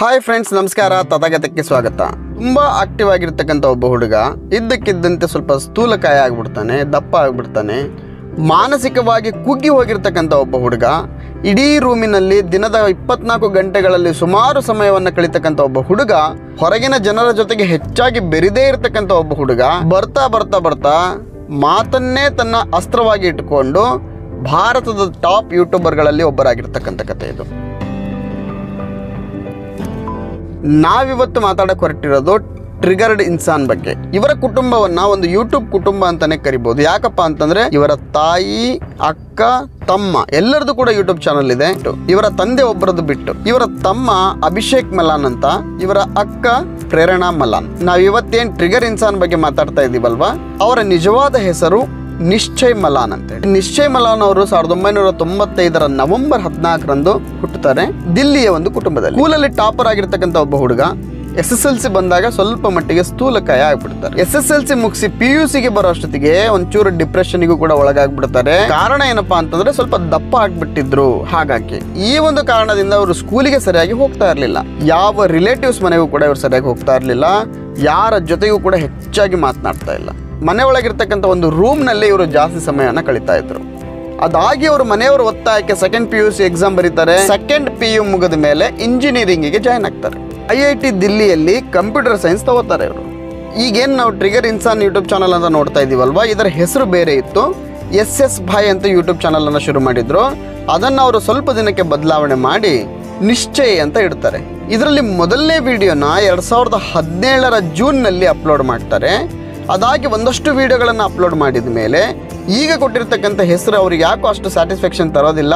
Hi friends ನಮಸ್ಕಾರ. ತಥಾಗತಕ್ಕೆ ಸ್ವಾಗತ. ತುಂಬಾ ಆಕ್ಟಿವ್ ಆಗಿರ್ತಕ್ಕಂಥ ಒಬ್ಬ ಹುಡುಗ, ಇದ್ದಕ್ಕಿದ್ದಂತೆ ಸ್ವಲ್ಪ ಸ್ಥೂಲಕಾಯ ಆಗ್ಬಿಡ್ತಾನೆ, ದಪ್ಪ ಆಗ್ಬಿಡ್ತಾನೆ. ಮಾನಸಿಕವಾಗಿ ಕುಗ್ಗಿ ಹೋಗಿರ್ತಕ್ಕಂಥ ಒಬ್ಬ ಹುಡುಗ, ಇಡೀ ರೂಮಿನಲ್ಲಿ ದಿನದ ಇಪ್ಪತ್ನಾಲ್ಕು ಗಂಟೆಗಳಲ್ಲಿ ಸುಮಾರು ಸಮಯವನ್ನು ಕಳೀತಕ್ಕಂಥ ಒಬ್ಬ ಹುಡುಗ, ಹೊರಗಿನ ಜನರ ಜೊತೆಗೆ ಹೆಚ್ಚಾಗಿ ಬೆರಿದೇ ಇರತಕ್ಕಂಥ ಒಬ್ಬ ಹುಡುಗ, ಬರ್ತಾ ಬರ್ತಾ ಬರ್ತಾ ಮಾತನ್ನೇ ತನ್ನ ಅಸ್ತ್ರವಾಗಿ ಇಟ್ಟುಕೊಂಡು ಭಾರತದ ಟಾಪ್ ಯೂಟ್ಯೂಬರ್ಗಳಲ್ಲಿ ಒಬ್ಬರಾಗಿರ್ತಕ್ಕಂಥ ಕಥೆ ಇದು. ನಾವಿವತ್ತು ಮಾತಾಡಕ್ಕೆ ಹೊರಟಿರೋದು ಟ್ರಿಗರ್ಡ್ ಇನ್ಸಾನ್ ಬಗ್ಗೆ. ಇವರ ಕುಟುಂಬವನ್ನ ಒಂದು ಯೂಟ್ಯೂಬ್ ಕುಟುಂಬ ಅಂತಾನೆ ಕರಿಬಹುದು ಯಾಕಪ್ಪ ಅಂತಂದ್ರೆ ಇವರ ತಾಯಿ, ಅಕ್ಕ, ತಮ್ಮ ಎಲ್ಲರದು ಕೂಡ ಯೂಟ್ಯೂಬ್ ಚಾನಲ್ ಇದೆ. ಇವರ ತಂದೆ ಒಬ್ಬರದ್ದು ಬಿಟ್ಟು ಇವರ ತಮ್ಮ ಅಭಿಷೇಕ್ ಮಲಾನ್ ಅಂತ, ಇವರ ಅಕ್ಕ ಪ್ರೇರಣಾ ಮಲಾನ್. ನಾವ್ ಇವತ್ತೇನ್ ಟ್ರಿಗರ್ ಇನ್ಸಾನ್ ಬಗ್ಗೆ ಮಾತಾಡ್ತಾ ಇದೀವಲ್ವಾ? ಅವರ ನಿಜವಾದ ಹೆಸರು ನಿಶ್ಚಯ್ ಮಲಾನ್ ಅಂತೇಳಿ ನಿಶ್ಚಯ್ ಮಲಾನ್ ಅವರು ಸಾವಿರದ ಒಂಬೈನೂರ ತೊಂಬತ್ತೈದರ ನವೆಂಬರ್ ಹದಿನಾಲ್ಕರಂದು ಹುಟ್ಟುತ್ತಾರೆ. ದಿಲ್ಲಿಯ ಒಂದು ಕುಟುಂಬದಲ್ಲಿ. ಸ್ಕೂಲಲ್ಲಿ ಟಾಪರ್ ಆಗಿರ್ತಕ್ಕಂಥ ಒಬ್ಬ ಹುಡುಗ ಎಸ್ ಎಸ್ ಎಲ್ ಸಿ ಬಂದಾಗ ಸ್ವಲ್ಪ ಮಟ್ಟಿಗೆ ಸ್ಥೂಲಕಾಯ ಆಗ್ಬಿಡ್ತಾರೆ. ಎಸ್ ಎಸ್ ಎಲ್ ಸಿ ಮುಗಿಸಿ ಪಿ ಯು ಸಿಗೆ ಬರೋ ಅಷ್ಟೊತ್ತಿಗೆ ಒಂಚೂರು ಡಿಪ್ರೆಷನ್ಗೂ ಕೂಡ ಒಳಗಾಗ್ಬಿಡ್ತಾರೆ. ಕಾರಣ ಏನಪ್ಪಾ ಅಂತಂದ್ರೆ ಸ್ವಲ್ಪ ದಪ್ಪ ಆಗ್ಬಿಟ್ಟಿದ್ರು. ಹಾಗಾಗಿ ಈ ಒಂದು ಕಾರಣದಿಂದ ಅವರು ಸ್ಕೂಲಿಗೆ ಸರಿಯಾಗಿ ಹೋಗ್ತಾ ಇರಲಿಲ್ಲ. ಯಾವ ರಿಲೇಟಿವ್ಸ್ ಮನೆಗೂ ಕೂಡ ಇವರು ಸರಿಯಾಗಿ ಹೋಗ್ತಾ ಇರಲಿಲ್ಲ. ಯಾರ ಜೊತೆಗೂ ಕೂಡ ಹೆಚ್ಚಾಗಿ ಮಾತನಾಡ್ತಾ ಇಲ್ಲ. ಮನೆ ಒಳಗಿರ್ತಕ್ಕಂಥ ಒಂದು ರೂಮ್ನಲ್ಲಿ ಇವರು ಜಾಸ್ತಿ ಸಮಯವನ್ನು ಕಳೀತಾ ಇದ್ರು. ಅದಾಗಿ ಅವರು ಮನೆಯವರು ಒತ್ತಾಯಕ್ಕೆ second P U C exam ಬರೀತಾರೆ. ಸೆಕೆಂಡ್ ಪಿ ಯು ಮುಗಿದ ಮೇಲೆ ಇಂಜಿನಿಯರಿಂಗಿಗೆ ಜಾಯ್ನ್ ಆಗ್ತಾರೆ. ಐ ಐ ಟಿ ದಿಲ್ಲಿಯಲ್ಲಿ ಕಂಪ್ಯೂಟರ್ ಸೈನ್ಸ್ ತಗೋತಾರೆ ಇವರು. ಈಗೇನು ನಾವು ಟ್ರಿಗರ್ ಇನ್ಸಾನ್ ಯೂಟ್ಯೂಬ್ ಚಾನಲ್ ಅಂತ ನೋಡ್ತಾ ಇದೀವಲ್ವಾ? ಇದರ ಹೆಸರು ಬೇರೆ ಇತ್ತು. ಎಸ್ ಎಸ್ ಭಾಯ್ ಅಂತ ಯೂಟ್ಯೂಬ್ ಚಾನಲನ್ನು ಶುರು ಮಾಡಿದ್ರು. ಅದನ್ನು ಅವರು ಸ್ವಲ್ಪ ದಿನಕ್ಕೆ ಬದಲಾವಣೆ ಮಾಡಿ ನಿಶ್ಚಯ ಅಂತ ಇಡ್ತಾರೆ. ಇದರಲ್ಲಿ ಮೊದಲನೇ ವಿಡಿಯೋನ ಎರಡು ಸಾವಿರದ ಹದಿನೇಳರ ಜೂನ್ನಲ್ಲಿ ಅಪ್ಲೋಡ್ ಮಾಡ್ತಾರೆ. ಅದಾಗಿ ಒಂದಷ್ಟು ವಿಡಿಯೋಗಳನ್ನು ಅಪ್ಲೋಡ್ ಮಾಡಿದ ಮೇಲೆ ಈಗ ಕೊಟ್ಟಿರ್ತಕ್ಕಂಥ ಹೆಸರು ಅವ್ರಿಗೆ ಯಾಕೋ ಅಷ್ಟು ಸ್ಯಾಟಿಸ್ಫ್ಯಾಕ್ಷನ್ ತರೋದಿಲ್ಲ.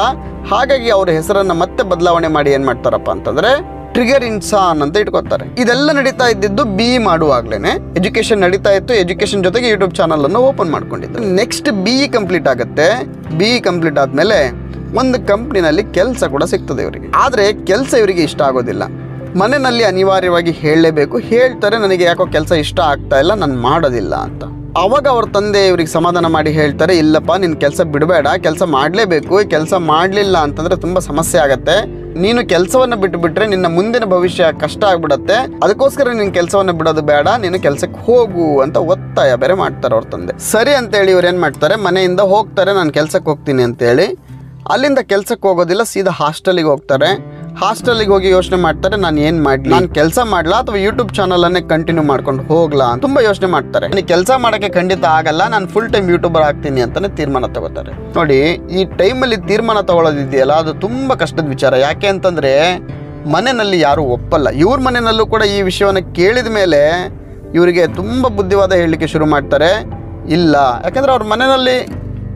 ಹಾಗಾಗಿ ಅವ್ರ ಹೆಸರನ್ನ ಮತ್ತೆ ಬದಲಾವಣೆ ಮಾಡಿ ಏನು ಮಾಡ್ತಾರಪ್ಪ ಅಂತಂದ್ರೆ ಟ್ರಿಗರ್ ಇನ್ಸಾನ್ ಅಂತ ಇಟ್ಕೋತಾರೆ. ಇದೆಲ್ಲ ನಡೀತಾ ಇದ್ದಿದ್ದು ಬಿ ಇ ಮಾಡುವಾಗ್ಲೇನೆ. ಎಜುಕೇಶನ್ ನಡೀತಾ ಇತ್ತು. ಎಜುಕೇಶನ್ ಜೊತೆಗೆ ಯೂಟ್ಯೂಬ್ ಚಾನಲ್ ಅನ್ನು ಓಪನ್ ಮಾಡ್ಕೊಂಡಿದ್ದು. ನೆಕ್ಸ್ಟ್ ಬಿ ಕಂಪ್ಲೀಟ್ ಆಗುತ್ತೆ. ಬಿ ಇ ಕಂಪ್ಲೀಟ್ ಆದ್ಮೇಲೆ ಒಂದು ಕಂಪ್ನಿನಲ್ಲಿ ಕೆಲಸ ಕೂಡ ಸಿಗ್ತದೆ ಇವರಿಗೆ. ಆದರೆ ಕೆಲಸ ಇವರಿಗೆ ಇಷ್ಟ ಆಗೋದಿಲ್ಲ. ಮನೆಯಲ್ಲಿ ಅನಿವಾರ್ಯವಾಗಿ ಹೇಳಲೇಬೇಕು. ಹೇಳ್ತಾರೆ, ನನಗೆ ಯಾಕೋ ಕೆಲಸ ಇಷ್ಟ ಆಗ್ತಾ ಇಲ್ಲ, ನಾನು ಮಾಡೋದಿಲ್ಲ ಅಂತ. ಅವಾಗ ಅವ್ರ ತಂದೆ ಇವ್ರಿಗೆ ಸಮಾಧಾನ ಮಾಡಿ ಹೇಳ್ತಾರೆ, ಇಲ್ಲಪ್ಪ ನಿನ್ನ ಕೆಲಸ ಬಿಡಬೇಡ, ಕೆಲಸ ಮಾಡಲೇಬೇಕು, ಕೆಲಸ ಮಾಡಲಿಲ್ಲ ಅಂತಂದರೆ ತುಂಬ ಸಮಸ್ಯೆ ಆಗುತ್ತೆ. ನೀನು ಕೆಲಸವನ್ನು ಬಿಟ್ಟುಬಿಟ್ರೆ ನಿನ್ನ ಮುಂದಿನ ಭವಿಷ್ಯ ಕಷ್ಟ ಆಗ್ಬಿಡತ್ತೆ. ಅದಕ್ಕೋಸ್ಕರ ನಿನ್ನ ಕೆಲಸವನ್ನು ಬಿಡೋದು ಬೇಡ, ನೀನು ಕೆಲಸಕ್ಕೆ ಹೋಗು ಅಂತ ಒತ್ತಾಯ ಬೇರೆ ಮಾಡ್ತಾರೆ ಅವ್ರ ತಂದೆ. ಸರಿ ಅಂತೇಳಿ ಇವ್ರು ಏನು ಮಾಡ್ತಾರೆ, ಮನೆಯಿಂದ ಹೋಗ್ತಾರೆ, ನಾನು ಕೆಲಸಕ್ಕೆ ಹೋಗ್ತೀನಿ ಅಂತೇಳಿ. ಅಲ್ಲಿಂದ ಕೆಲಸಕ್ಕೆ ಹೋಗೋದಿಲ್ಲ, ಸೀದಾ ಹಾಸ್ಟೆಲಿಗೆ ಹೋಗ್ತಾರೆ. ಹಾಸ್ಟೆಲಿಗೆ ಹೋಗಿ ಯೋಚನೆ ಮಾಡ್ತಾರೆ, ನಾನು ಏನು ಮಾಡಲಿ? ನಾನು ಕೆಲಸ ಮಾಡ್ಲಾ ಅಥವಾ ಯೂಟ್ಯೂಬ್ ಚಾನಲ್ ಅನ್ನೇ ಕಂಟಿನ್ಯೂ ಮಾಡ್ಕೊಂಡು ಹೋಗ್ಲಾ ತುಂಬಾ ಯೋಚನೆ ಮಾಡ್ತಾರೆ. ಕೆಲಸ ಮಾಡೋಕ್ಕೆ ಖಂಡಿತ ಆಗಲ್ಲ, ನಾನು ಫುಲ್ ಟೈಮ್ ಯೂಟ್ಯೂಬರ್ ಆಗ್ತೀನಿ ಅಂತಾನೆ ತೀರ್ಮಾನ ತಗೋತಾರೆ. ನೋಡಿ, ಈ ಟೈಮಲ್ಲಿ ತೀರ್ಮಾನ ತಗೊಳ್ಳೋದಿದೆಯಲ್ಲ ಅದು ತುಂಬಾ ಕಷ್ಟದ ವಿಚಾರ. ಯಾಕೆ ಅಂತಂದ್ರೆ, ಮನೆಯಲ್ಲಿ ಯಾರು ಒಪ್ಪಲ್ಲ. ಇವ್ರ ಮನೆಯಲ್ಲೂ ಕೂಡ ಈ ವಿಷಯವನ್ನು ಕೇಳಿದ ಮೇಲೆ ಇವರಿಗೆ ತುಂಬ ಬುದ್ಧಿವಾದ ಹೇಳಲಿಕ್ಕೆ ಶುರು ಮಾಡ್ತಾರೆ. ಇಲ್ಲ. ಯಾಕಂದ್ರೆ ಅವ್ರ ಮನೆಯಲ್ಲಿ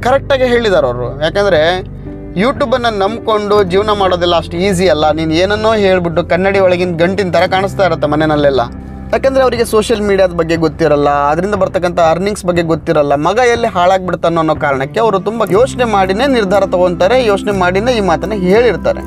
ಕರೆಕ್ಟಾಗಿ ಹೇಳಿದ್ದಾರೆ ಅವರು. ಯಾಕಂದರೆ ಯೂಟ್ಯೂಬನ್ನು ನಂಬಿಕೊಂಡು ಜೀವನ ಮಾಡೋದೆಲ್ಲ ಅಷ್ಟು ಈಸಿ ಅಲ್ಲ. ನೀನು ಏನನ್ನೋ ಹೇಳ್ಬಿಟ್ಟು ಕನ್ನಡಿ ಒಳಗಿನ ಗಂಟಿನ ಥರ ಕಾಣಿಸ್ತಾ ಇರುತ್ತೆ ಮನೆಯಲ್ಲೆಲ್ಲ. ಯಾಕಂದರೆ ಅವರಿಗೆ ಸೋಷಿಯಲ್ ಮೀಡಿಯಾದ ಬಗ್ಗೆ ಗೊತ್ತಿರಲ್ಲ, ಅದರಿಂದ ಬರ್ತಕ್ಕಂಥ ಅರ್ನಿಂಗ್ಸ್ ಬಗ್ಗೆ ಗೊತ್ತಿರಲ್ಲ, ಮಗ ಎಲ್ಲಿ ಹಾಳಾಗ್ಬಿಡ್ತಾನೋ ಅನ್ನೋ ಕಾರಣಕ್ಕೆ ಅವರು ತುಂಬ ಯೋಚನೆ ಮಾಡಿನೇ ನಿರ್ಧಾರ ತಗೊತಾರೆ, ಯೋಚನೆ ಮಾಡಿನೇ ಈ ಮಾತನ್ನ ಹೇಳಿರ್ತಾರೆ.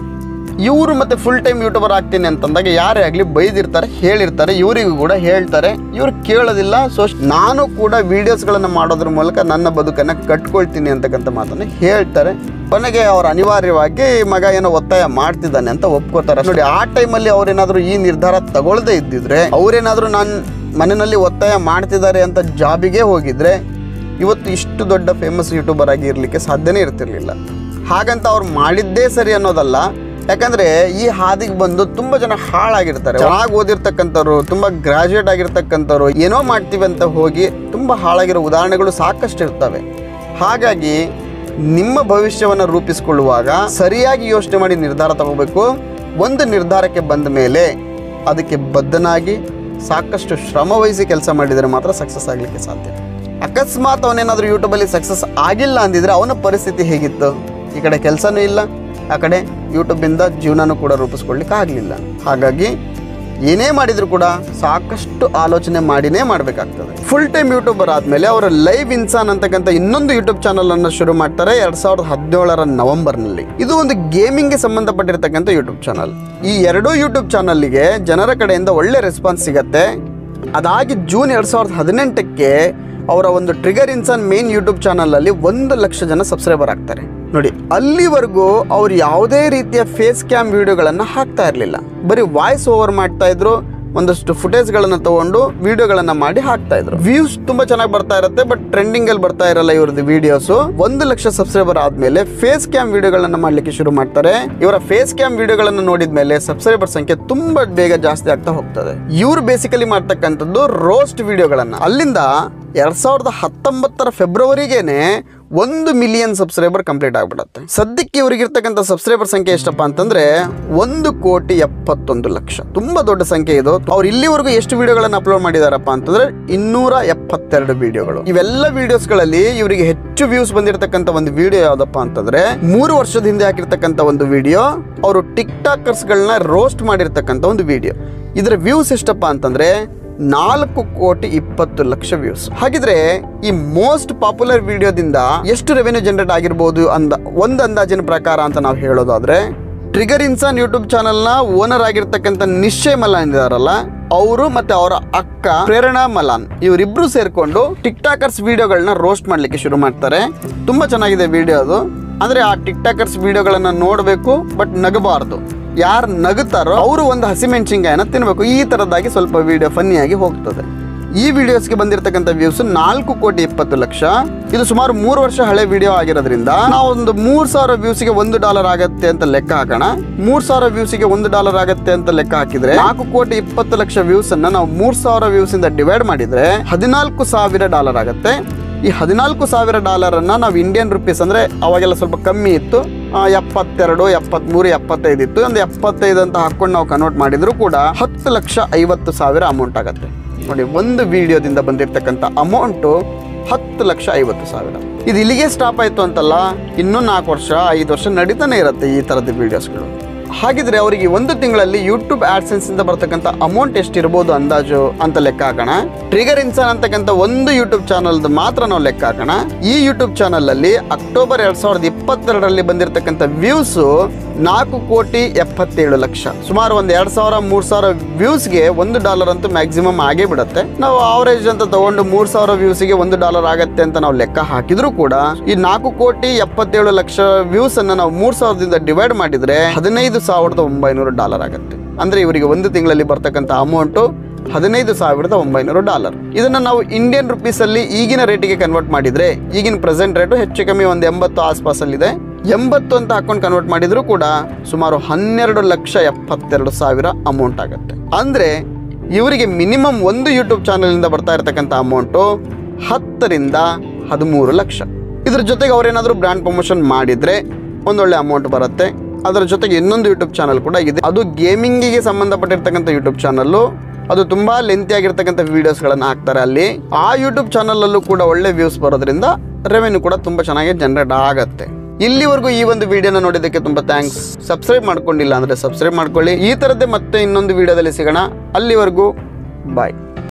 ಇವರು ಮತ್ತೆ ಫುಲ್ ಟೈಮ್ ಯೂಟ್ಯೂಬರ್ ಆಗ್ತೀನಿ ಅಂತಂದಾಗ ಯಾರೇ ಆಗಲಿ ಬೈದಿರ್ತಾರೆ, ಹೇಳಿರ್ತಾರೆ, ಇವರಿಗೂ ಕೂಡ ಹೇಳ್ತಾರೆ. ಇವರು ಕೇಳೋದಿಲ್ಲ ಸೊ ನಾನು ಕೂಡ ವೀಡಿಯೋಸ್ಗಳನ್ನು ಮಾಡೋದ್ರ ಮೂಲಕ ನನ್ನ ಬದುಕನ್ನು ಕಟ್ಕೊಳ್ತೀನಿ ಅಂತಕ್ಕಂಥ ಮಾತನ್ನು ಹೇಳ್ತಾರೆ. ಕೊನೆಗೆ ಅವ್ರು ಅನಿವಾರ್ಯವಾಗಿ ಮಗ ಏನೋ ಒತ್ತಾಯ ಮಾಡ್ತಿದ್ದಾನೆ ಅಂತ ಒಪ್ಕೋತಾರೆ. ನೋಡಿ, ಆ ಟೈಮಲ್ಲಿ ಅವರೇನಾದರೂ ಈ ನಿರ್ಧಾರ ತಗೊಳ್ಳದೆ ಇದ್ದಿದ್ರೆ, ಅವರೇನಾದರೂ ನಾನು ಮನೆಯಲ್ಲಿ ಒತ್ತಾಯ ಮಾಡ್ತಿದ್ದಾರೆ ಅಂತ ಜಾಬಿಗೆ ಹೋಗಿದ್ರೆ, ಇವತ್ತು ಇಷ್ಟು ದೊಡ್ಡ ಫೇಮಸ್ ಯೂಟ್ಯೂಬರ್ ಆಗಿ ಇರಲಿಕ್ಕೆ ಸಾಧ್ಯನೇ ಇರ್ತಿರ್ಲಿಲ್ಲ. ಹಾಗಂತ ಅವ್ರು ಮಾಡಿದ್ದೇ ಸರಿ ಅನ್ನೋದಲ್ಲ ಯಾಕಂದ್ರೆ ಈ ಹಾದಿಗೆ ಬಂದು ತುಂಬಾ ಜನ ಹಾಳಾಗಿರ್ತಾರೆ. ಚೆನ್ನಾಗಿ ಓದಿರ್ತಕ್ಕಂಥವ್ರು, ತುಂಬಾ ಗ್ರಾಜುಯೇಟ್ ಆಗಿರ್ತಕ್ಕಂಥವ್ರು ಏನೋ ಮಾಡ್ತೀವಿ ಅಂತ ಹೋಗಿ ತುಂಬಾ ಹಾಳಾಗಿರೋ ಉದಾಹರಣೆಗಳು ಸಾಕಷ್ಟು ಇರ್ತವೆ. ಹಾಗಾಗಿ ನಿಮ್ಮ ಭವಿಷ್ಯವನ್ನು ರೂಪಿಸಿಕೊಳ್ಳುವಾಗ ಸರಿಯಾಗಿ ಯೋಚನೆ ಮಾಡಿ ನಿರ್ಧಾರ ತಗೋಬೇಕು. ಒಂದು ನಿರ್ಧಾರಕ್ಕೆ ಬಂದ ಮೇಲೆ ಅದಕ್ಕೆ ಬದ್ಧನಾಗಿ ಸಾಕಷ್ಟು ಶ್ರಮ ವಹಿಸಿ ಕೆಲಸ ಮಾಡಿದರೆ ಮಾತ್ರ ಸಕ್ಸಸ್ ಆಗಲಿಕ್ಕೆ ಸಾಧ್ಯ. ಅಕಸ್ಮಾತ್ ಅವನೇನಾದರೂ ಯೂಟ್ಯೂಬಲ್ಲಿ ಸಕ್ಸಸ್ ಆಗಿಲ್ಲ ಅಂದಿದ್ರೆ ಅವನ ಪರಿಸ್ಥಿತಿ ಹೇಗಿತ್ತು? ಈ ಕಡೆ ಕೆಲಸನೂ ಇಲ್ಲ. ಆ ಕಡೆ ಯೂಟ್ಯೂಬಿಂದ ಜೀವನನೂ ಕೂಡ ರೂಪಿಸ್ಕೊಳ್ಲಿಕ್ಕೆ ಆಗಲಿಲ್ಲ. ಹಾಗಾಗಿ ಏನೇ ಮಾಡಿದರೂ ಕೂಡ ಸಾಕಷ್ಟು ಆಲೋಚನೆ ಮಾಡಿನೇ ಮಾಡಬೇಕಾಗ್ತದೆ. ಫುಲ್ ಟೈಮ್ ಯೂಟ್ಯೂಬರ್ ಆದಮೇಲೆ ಅವರ ಲೈವ್ ಇನ್ಸಾನ್ ಅಂತಕ್ಕಂಥ ಇನ್ನೊಂದು ಯೂಟ್ಯೂಬ್ ಚಾನಲನ್ನು ಶುರು ಮಾಡ್ತಾರೆ ಎರಡು ಸಾವಿರದ ಹದಿನೇಳರ ನವೆಂಬರ್ನಲ್ಲಿ. ಇದು ಒಂದು ಗೇಮಿಂಗ್ಗೆ ಸಂಬಂಧಪಟ್ಟಿರ್ತಕ್ಕಂಥ ಯೂಟ್ಯೂಬ್ ಚಾನಲ್ ಈ ಎರಡೂ ಯೂಟ್ಯೂಬ್ ಚಾನಲ್ಗೆ ಜನರ ಕಡೆಯಿಂದ ಒಳ್ಳೆ ರೆಸ್ಪಾನ್ಸ್ ಸಿಗತ್ತೆ. ಅದಾಗಿ ಜೂನ್ ಎರಡ್ ಸಾವಿರದ ಹದಿನೆಂಟಕ್ಕೆ ಅವರ ಒಂದು ಟ್ರಿಗರ್ ಇನ್ಸಾನ್ ಮೇನ್ ಯೂಟ್ಯೂಬ್ ಚಾನಲಲ್ಲಿ ಒಂದು ಲಕ್ಷ ಜನ ಸಬ್ಸ್ಕ್ರೈಬರ್ ಆಗ್ತಾರೆ. ನೋಡಿ, ಅಲ್ಲಿವರೆಗೂ ಅವ್ರು ಯಾವುದೇ ರೀತಿಯ ಫೇಸ್ ಕ್ಯಾಮ್ ವಿಡಿಯೋಗಳನ್ನು ಹಾಕ್ತಾ ಇರಲಿಲ್ಲ. ಬರೀ ವಾಯ್ಸ್ ಓವರ್ ಮಾಡ್ತಾ ಇದ್ರು, ಒಂದಷ್ಟು ಫುಟೇಜ್ಗಳನ್ನು ತಗೊಂಡು ವಿಡಿಯೋಗಳನ್ನು ಮಾಡಿ ಹಾಕ್ತಾ ಇದ್ರು. ವ್ಯೂಸ್ ತುಂಬಾ ಚೆನ್ನಾಗಿ ಬರ್ತಾ ಇರುತ್ತೆ ಬಟ್ ಟ್ರೆಂಡಿಂಗ್ ಅಲ್ಲಿ ಬರ್ತಾ ಇರಲ್ಲ ಇವ್ರದ್ದು ವಿಡಿಯೋಸ್ ಒಂದು ಲಕ್ಷ ಸಬ್ಸ್ಕ್ರೈಬರ್ ಆದ್ಮೇಲೆ ಫೇಸ್ ಕ್ಯಾಮ್ ವಿಡಿಯೋಗಳನ್ನು ಮಾಡ್ಲಿಕ್ಕೆ ಶುರು ಮಾಡ್ತಾರೆ. ಇವರ ಫೇಸ್ ಕ್ಯಾಮ್ ನೋಡಿದ ನೋಡಿದ್ಮೇಲೆ ಸಬ್ಸ್ಕ್ರೈಬರ್ ಸಂಖ್ಯೆ ತುಂಬಾ ಬೇಗ ಜಾಸ್ತಿ ಆಗ್ತಾ ಹೋಗ್ತದೆ. ಇವ್ರು ಬೇಸಿಕಲಿ ಮಾಡ್ತಕ್ಕಂಥದ್ದು ರೋಸ್ಟ್ ವಿಡಿಯೋಗಳನ್ನ ಅಲ್ಲಿಂದ ಎರಡ್ ಸಾವಿರದ ಹತ್ತೊಂಬತ್ತರ ಫೆಬ್ರವರಿಗೇನೆ ಒಂದು ಮಿಲಿಯನ್ ಸಬ್ಸ್ಕ್ರೈಬರ್ ಕಂಪ್ಲೀಟ್ ಆಗ್ಬಿಡತ್ತೆ. ಸದ್ಯಕ್ಕೆ ಇವರಿಗಿರ್ತಕ್ಕಂಥ ಸಬ್ಸ್ಕ್ರೈಬರ್ ಸಂಖ್ಯೆ ಎಷ್ಟಪ್ಪ ಅಂತಂದ್ರೆ ಒಂದು ಕೋಟಿ ಎಪ್ಪತ್ತೊಂದು ಲಕ್ಷ. ತುಂಬಾ ದೊಡ್ಡ ಸಂಖ್ಯೆ ಇದು. ಅವ್ರು ಇಲ್ಲಿವರೆಗೂ ಎಷ್ಟು ವಿಡಿಯೋಗಳನ್ನ ಅಪ್ಲೋಡ್ ಮಾಡಿದಾರಪ್ಪ ಅಂತಂದ್ರೆ ಇನ್ನೂರ ಎಪ್ಪತ್ತೆರಡು ವಿಡಿಯೋಗಳು ಇವೆಲ್ಲ ವಿಡಿಯೋಸ್ಗಳಲ್ಲಿ ಇವರಿಗೆ ಹೆಚ್ಚು ವ್ಯೂಸ್ ಬಂದಿರತಕ್ಕಂತ ಒಂದು ವಿಡಿಯೋ ಯಾವ್ದಪ್ಪ ಅಂತಂದ್ರೆ ಮೂರು ವರ್ಷದ ಹಿಂದೆ ಹಾಕಿರ್ತಕ್ಕಂಥ ಒಂದು ವಿಡಿಯೋ ಅವರು ಟಿಕ್ ಟಾಕರ್ಸ್ಗಳನ್ನ ರೋಸ್ಟ್ ಮಾಡಿರ್ತಕ್ಕಂಥ ಒಂದು ವಿಡಿಯೋ ಇದರ ವ್ಯೂಸ್ ಎಷ್ಟಪ್ಪ ಅಂತಂದ್ರೆ ನಾಲ್ಕು ಕೋಟಿ ಇಪ್ಪತ್ತು ಲಕ್ಷ ವ್ಯೂಸ್ ಹಾಗಿದ್ರೆ ಈ ಮೋಸ್ಟ್ ಪಾಪ್ಯುಲರ್ ವಿಡಿಯೋದಿಂದ ಎಷ್ಟು ರೆವೆನ್ಯೂ ಜನರೇಟ್ ಆಗಿರ್ಬೋದು ಅಂದ, ಒಂದು ಅಂದಾಜಿನ ಪ್ರಕಾರ ಅಂತ ನಾವು ಹೇಳೋದಾದ್ರೆ ಟ್ರಿಗರ್ ಇನ್ಸಾನ್ ಯೂಟ್ಯೂಬ್ ಚಾನಲ್ನ ಓನರ್ ಆಗಿರ್ತಕ್ಕಂಥ ನಿಶ್ಚಯ ಮಲಾನ್ ಇದಾರಲ್ಲ, ಅವರು ಮತ್ತೆ ಅವರ ಅಕ್ಕ ಪ್ರೇರಣಾ ಮಲಾನ್ ಇವರಿಬ್ರು ಸೇರ್ಕೊಂಡು ಟಿಕ್ ಟಾಕರ್ಸ್ ವಿಡಿಯೋಗಳನ್ನ ರೋಸ್ಟ್ ಮಾಡ್ಲಿಕ್ಕೆ ಶುರು ಮಾಡ್ತಾರೆ. ತುಂಬಾ ಚೆನ್ನಾಗಿದೆ ವಿಡಿಯೋ ಅದು. ಅಂದ್ರೆ ಆ ಟಿಕ್ ಟಾಕರ್ಸ್ ವಿಡಿಯೋಗಳನ್ನ ನೋಡಬೇಕು ಬಟ್ ನಗಬಾರ್ದು. ಯಾರು ನಗುತ್ತಾರೋ ಅವರು ಒಂದು ಹಸಿಮೆಣಸಿನ್ಕಾಯಿನ ತಿನ್ನಬೇಕು ಈ ಥರದ್ದಾಗಿ ಸ್ವಲ್ಪ ವಿಡಿಯೋ ಫನ್ನಿಯಾಗಿ ಹೋಗ್ತದೆ. ಈ ವಿಡಿಯೋಸ್ಗೆ ಬಂದಿರತಕ್ಕಂಥ ವ್ಯೂಸ್ ನಾಲ್ಕು ಕೋಟಿ ಇಪ್ಪತ್ತು ಲಕ್ಷ. ಇದು ಸುಮಾರು ಮೂರು ವರ್ಷ ಹಳೆ ವಿಡಿಯೋ ಆಗಿರೋದ್ರಿಂದ ನಾವು ಒಂದು ಮೂರ್ ಸಾವಿರ ವ್ಯೂಸ್ಗೆ ಒಂದು ಡಾಲರ್ ಆಗತ್ತೆ ಅಂತ ಲೆಕ್ಕ ಹಾಕೋಣ. ಮೂರು ಸಾವಿರ ವ್ಯೂಸ್ಗೆ ಒಂದು ಡಾಲರ್ ಆಗತ್ತೆ ಅಂತ ಲೆಕ್ಕ ಹಾಕಿದ್ರೆ ನಾಲ್ಕು ಕೋಟಿ ಇಪ್ಪತ್ತು ಲಕ್ಷ ವ್ಯೂಸ್ ಅನ್ನ ನಾವು ಮೂರ್ ಸಾವಿರ ವ್ಯೂಸ್ ಇಂದ ಡಿವೈಡ್ ಮಾಡಿದ್ರೆ ಹದಿನಾಲ್ಕು ಸಾವಿರ ಡಾಲರ್ ಆಗುತ್ತೆ. ಈ ಹದಿನಾಲ್ಕು ಸಾವಿರ ಡಾಲರ್ ಅನ್ನ ನಾವು ಇಂಡಿಯನ್ ರುಪೀಸ್ ಅಂದ್ರೆ ಅವಾಗೆಲ್ಲ ಸ್ವಲ್ಪ ಕಮ್ಮಿ ಇತ್ತು. ಎಪ್ಪತ್ತೆರಡು, ಎಪ್ಪತ್ಮೂರು, ಎಪ್ಪತ್ತೈದು ಇತ್ತು. ಒಂದು ಎಪ್ಪತ್ತೈದು ಅಂತ ಹಾಕ್ಕೊಂಡು ನಾವು ಕನ್ವರ್ಟ್ ಮಾಡಿದರೂ ಕೂಡ ಹತ್ತು ಲಕ್ಷ ಐವತ್ತು ಸಾವಿರ ಅಮೌಂಟ್ ಆಗುತ್ತೆ. ನೋಡಿ, ಒಂದು ವಿಡಿಯೋದಿಂದ ಬಂದಿರತಕ್ಕಂಥ ಅಮೌಂಟು ಹತ್ತು ಲಕ್ಷ ಐವತ್ತು ಸಾವಿರ. ಇದು ಇಲ್ಲಿಗೆ ಸ್ಟಾಪ್ ಆಯಿತು ಅಂತಲ್ಲ, ಇನ್ನೂ ನಾಲ್ಕು ವರ್ಷ, ಐದು ವರ್ಷ ನಡೀತಾನೆ ಇರುತ್ತೆ ಈ ಥರದ ವಿಡಿಯೋಸ್ಗಳು ಹಾಗಿದ್ರೆ ಅವರಿಗೆ ಒಂದು ತಿಂಗಳಲ್ಲಿ ಯೂಟ್ಯೂಬ್ ಆಡ್ಸೆನ್ಸ್ ಇಂದ ಬರ್ತಕ್ಕಂಥ ಅಮೌಂಟ್ ಎಷ್ಟಿರ್ಬೋದು ಅಂದಾಜು ಅಂತ ಲೆಕ್ಕ ಹಾಕೋಣ. ಟ್ರಿಗರ್ ಇನ್ಸಾನ್ ಅಂತಕ್ಕಂಥ ಒಂದು ಯೂಟ್ಯೂಬ್ ಚಾನಲ್ ಮಾತ್ರ ನಾವು ಲೆಕ್ಕ ಹಾಕೋಣ. ಈ ಯೂಟ್ಯೂಬ್ ಚಾನಲ್ ಅಲ್ಲಿ ಅಕ್ಟೋಬರ್ ಎರಡ್ ಸಾವಿರದ ಇಪ್ಪತ್ತೆರಡರಲ್ಲಿ ಬಂದಿರತಕ್ಕಂಥ ವ್ಯೂಸ್ ನಾಲ್ಕು ಕೋಟಿ ಎಪ್ಪತ್ತೇಳು ಲಕ್ಷ. ಸುಮಾರು ಒಂದು ಎರಡು ಸಾವಿರ, ಮೂರು ಸಾವಿರ ವ್ಯೂಸ್ಗೆ ಒಂದು ಡಾಲರ್ ಅಂತೂ ಮ್ಯಾಕ್ಸಿಮಮ್ ಆಗೇ ಬಿಡುತ್ತೆ. ನಾವು ಆವರೇಜ್ ಅಂತ ತಗೊಂಡು ಮೂರು ಸಾವಿರ ವ್ಯೂಸ್ಗೆ ಒಂದು ಡಾಲರ್ ಆಗತ್ತೆ ಅಂತ ನಾವು ಲೆಕ್ಕ ಹಾಕಿದ್ರು ಕೂಡ ಈ ನಾಲ್ಕು ಕೋಟಿ ಎಪ್ಪತ್ತೇಳು ಲಕ್ಷ ವ್ಯೂಸ್ ಅನ್ನ ನಾವು ಮೂರು ಸಾವಿರದಿಂದ ಡಿವೈಡ್ ಮಾಡಿದ್ರೆ ಹದಿನೈದು ಸಾವಿರದ ಒಂಬೈನೂರು ಡಾಲರ್ ಆಗುತ್ತೆ. ಅಂದ್ರೆ ಇವರಿಗೆ ಒಂದು ತಿಂಗಳಲ್ಲಿ ಬರ್ತಕ್ಕಂಥ ಅಮೌಂಟು ಹದಿನೈದು ಸಾವಿರದ ಒಂಬೈನೂರು ಡಾಲರ್ ಇದನ್ನ ನಾವು ಇಂಡಿಯನ್ ರುಪೀಸಲ್ಲಿ ಈಗಿನ ರೇಟಿಗೆ ಕನ್ವರ್ಟ್ ಮಾಡಿದ್ರೆ ಈಗಿನ ಪ್ರೆಸೆಂಟ್ ರೇಟು ಹೆಚ್ಚು ಕಮ್ಮಿ ಒಂದು ಎಂಬತ್ತು ಆಸ್ಪಾಸಲ್ಲಿದೆ ಎಂಬತ್ತು ಅಂತ ಹಾಕೊಂಡು ಕನ್ವರ್ಟ್ ಮಾಡಿದ್ರು ಕೂಡ ಸುಮಾರು ಹನ್ನೆರಡು ಲಕ್ಷ ಎಪ್ಪತ್ತೆರಡು ಸಾವಿರ ಅಮೌಂಟ್ ಆಗುತ್ತೆ. ಅಂದ್ರೆ ಇವರಿಗೆ ಮಿನಿಮಮ್ ಒಂದು ಯೂಟ್ಯೂಬ್ ಚಾನಲಿಂದ ಬರ್ತಾ ಇರತಕ್ಕಂಥ ಅಮೌಂಟು ಹತ್ತರಿಂದ ಹದಿಮೂರು ಲಕ್ಷ. ಇದ್ರ ಜೊತೆಗೆ ಅವರೇನಾದರೂ ಬ್ರ್ಯಾಂಡ್ ಪ್ರಮೋಷನ್ ಮಾಡಿದ್ರೆ ಒಂದೊಳ್ಳೆ ಅಮೌಂಟ್ ಬರುತ್ತೆ. ಅದರ ಜೊತೆಗೆ ಇನ್ನೊಂದು ಯೂಟ್ಯೂಬ್ ಚಾನಲ್ ಕೂಡ ಇದೆ. ಅದು ಗೇಮಿಂಗಿಗೆ ಸಂಬಂಧಪಟ್ಟಿರ್ತಕ್ಕಂಥ ಯೂಟ್ಯೂಬ್ ಚಾನಲ್ಲು ಅದು ತುಂಬಾ ಲೆಂತಿ ಆಗಿರ್ತಕ್ಕಂಥ ವೀಡಿಯೋಸ್ಗಳನ್ನು ಹಾಕ್ತಾರೆ ಅಲ್ಲಿ. ಆ ಯೂಟ್ಯೂಬ್ ಚಾನಲಲ್ಲೂ ಕೂಡ ಒಳ್ಳೆ ವ್ಯೂಸ್ ಬರೋದ್ರಿಂದ ರೆವೆನ್ಯೂ ಕೂಡ ತುಂಬಾ ಚೆನ್ನಾಗಿ ಜನರೇಟ್ ಆಗತ್ತೆ. ಇಲ್ಲಿವರೆಗೂ ಈ ಒಂದು ವಿಡಿಯೋನ ನೋಡಿದ್ದಕ್ಕೆ ತುಂಬಾ ಥ್ಯಾಂಕ್ಸ್ ಸಬ್ಸ್ಕ್ರೈಬ್ ಮಾಡ್ಕೊಂಡಿಲ್ಲ ಅಂದ್ರೆ ಸಬ್ಸ್ಕ್ರೈಬ್ ಮಾಡ್ಕೊಳ್ಳಿ. ಈ ಥರದ್ದೇ ಮತ್ತೆ ಇನ್ನೊಂದು ವಿಡಿಯೋದಲ್ಲಿ ಸಿಗೋಣ. ಅಲ್ಲಿವರೆಗೂ ಬಾಯ್